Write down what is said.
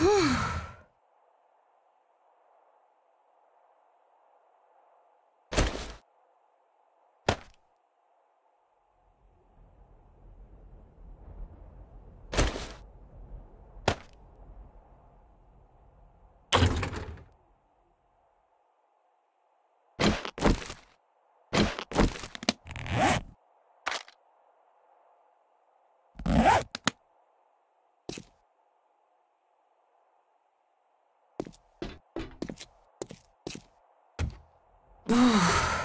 Ugh. Ugh.